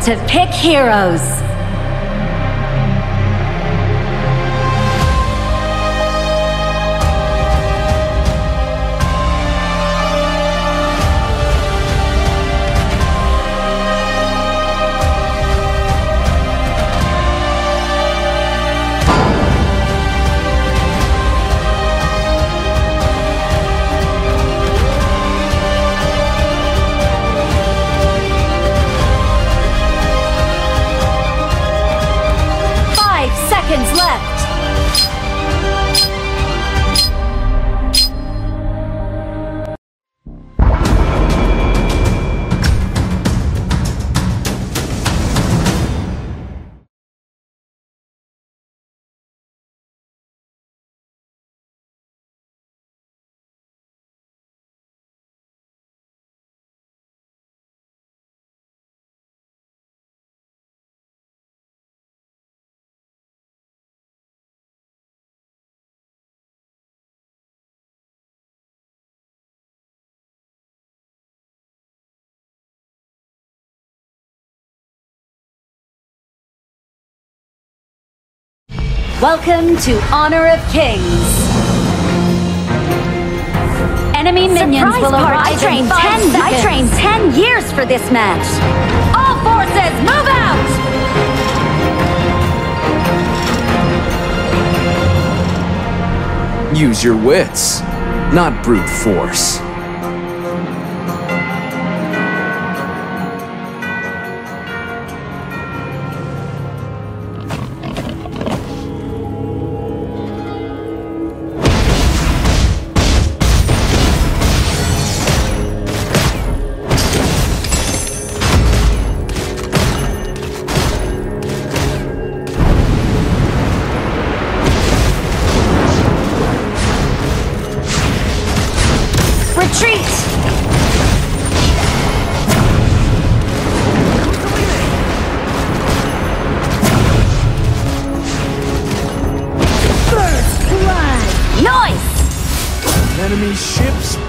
to pick heroes. Welcome to Honor of Kings. Enemy minions Surprise will party. arrive I trained in five 10 I trained 10 years for this match. All forces, move out! Use your wits, not brute force.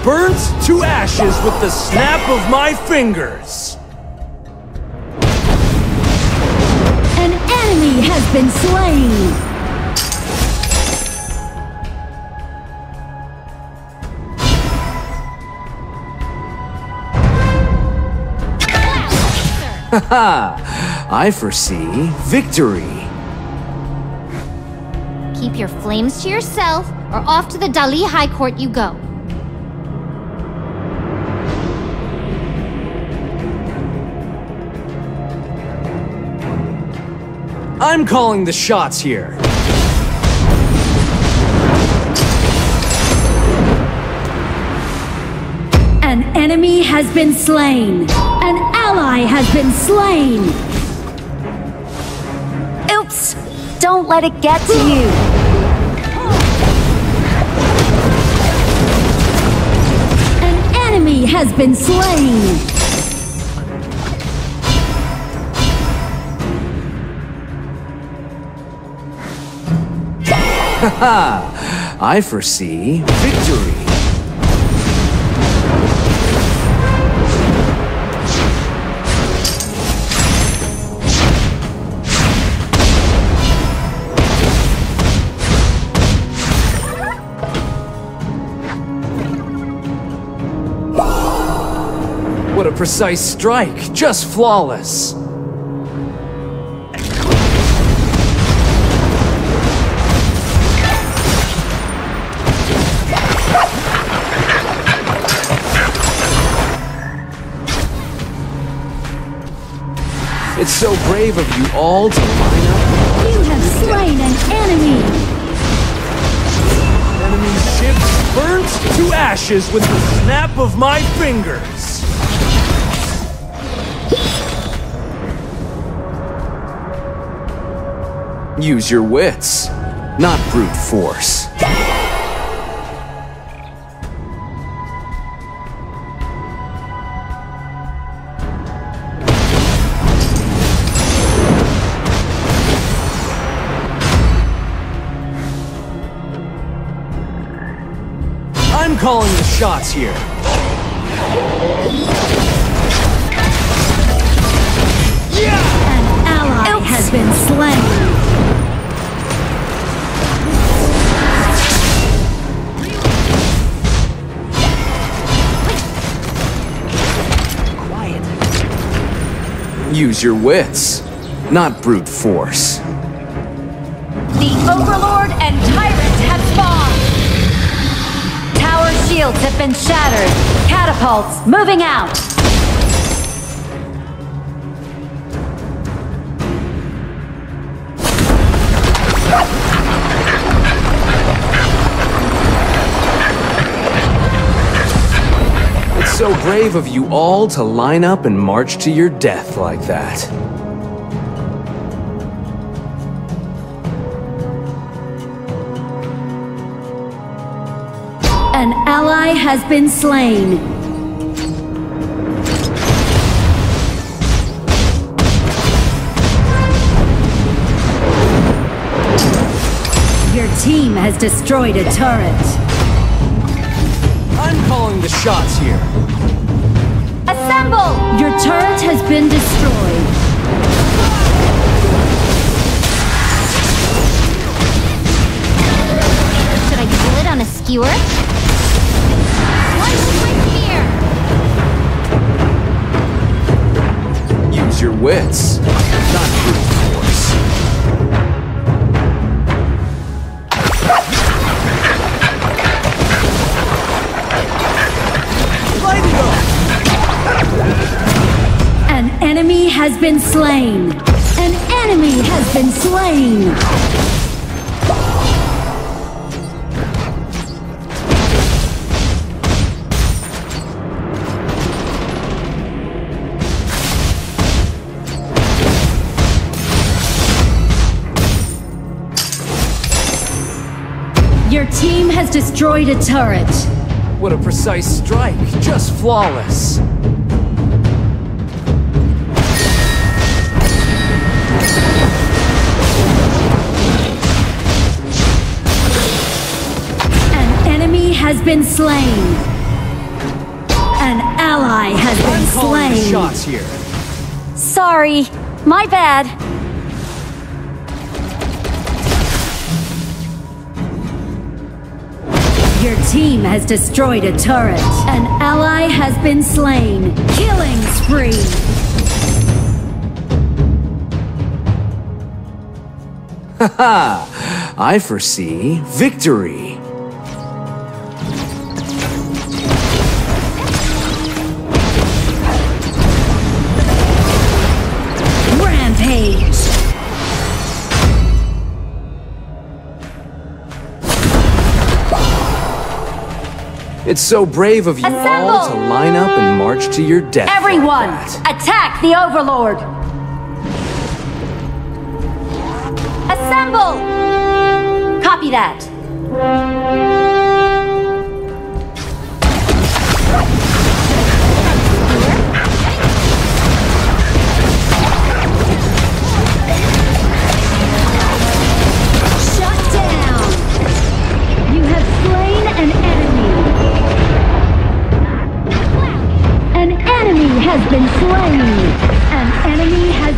Burnt to ashes with the snap of my fingers. An enemy has been slain! I foresee victory. Keep your flames to yourself, or off to the Dali High Court you go. I'm calling the shots here. An enemy has been slain! An ally has been slain! Oops! Don't let it get to you. An enemy has been slain! I foresee victory. What a precise strike! Just flawless! It's so brave of you all to line up. You have slain an enemy! Enemy ships burnt to ashes with the snap of my fingers. Use your wits, not brute force. Shots here. slain. Use your wits, not brute force. The Overlord and Tyrant shields have been shattered. Catapults moving out! It's so brave of you all to line up and march to your death like that. Ally has been slain. Your team has destroyed a turret. I'm calling the shots here. Assemble! Your turret has been destroyed. Should I grill it on a skewer? Your wits, not brute force. An enemy has been slain. An enemy has been slain. Destroyed a turret. What a precise strike, just flawless. An enemy has been slain. An ally has I'm been slain. shots here. Sorry, my bad. Your team has destroyed a turret. An ally has been slain. Killing spree. I foresee victory. It's so brave of you all to line up and march to your death. like Everyone, that. attack the Overlord! Assemble! Copy that.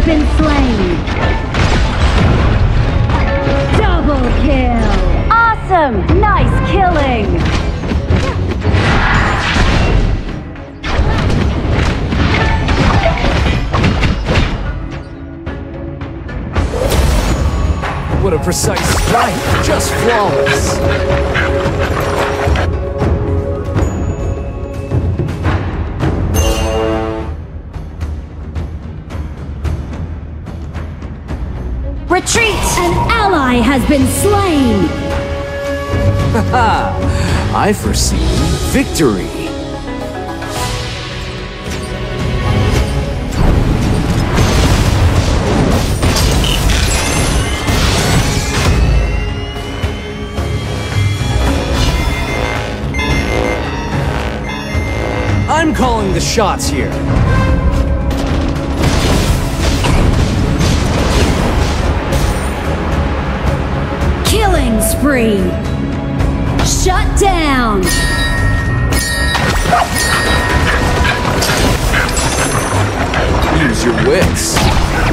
Been slain. Double kill. Awesome! Nice killing! What a precise strike, just flawless. Retreat! An ally has been slain. I foresee victory. I'm calling the shots here. Spree. Shut down. Use your wits,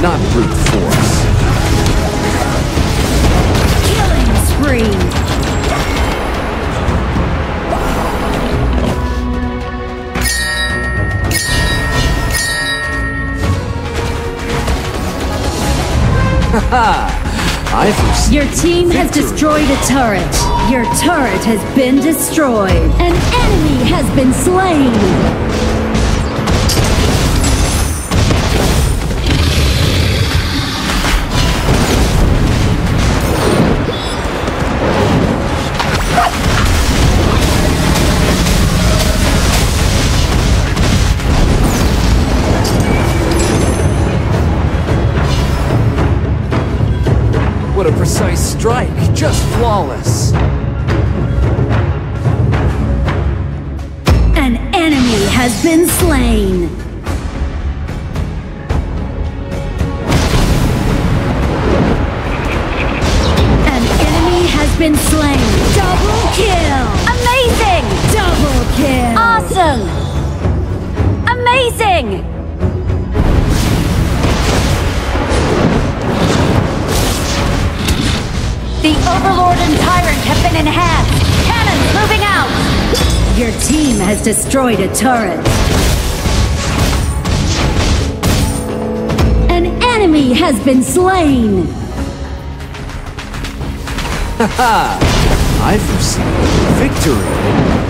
not brute Your team has destroyed a turret. Your turret has been destroyed. An enemy has been slain. Precise strike, just flawless. An enemy has been slain. An enemy has been slain. Double kill. Amazing! Double kill. Awesome! Amazing! Overlord and Tyrant have been enhanced! Cannons moving out! Your team has destroyed a turret. An enemy has been slain. Ha ha! I foresee victory.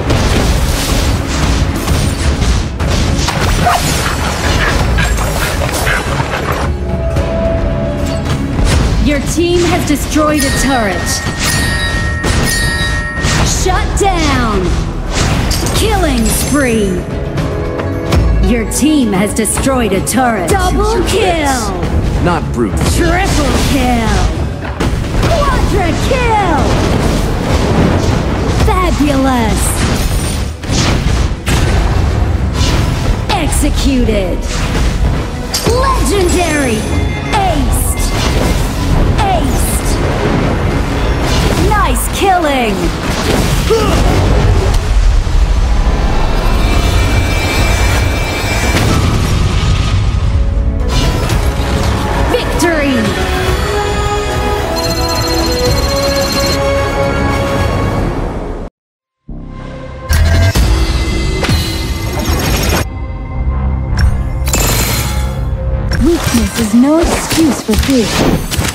Team has destroyed a turret. Shut down. Killing spree. Your team has destroyed a turret. Double kill. Not brute. Triple kill. Quadra kill. Fabulous. Executed. Legendary. Nice killing! Victory! Weakness is no excuse for fear.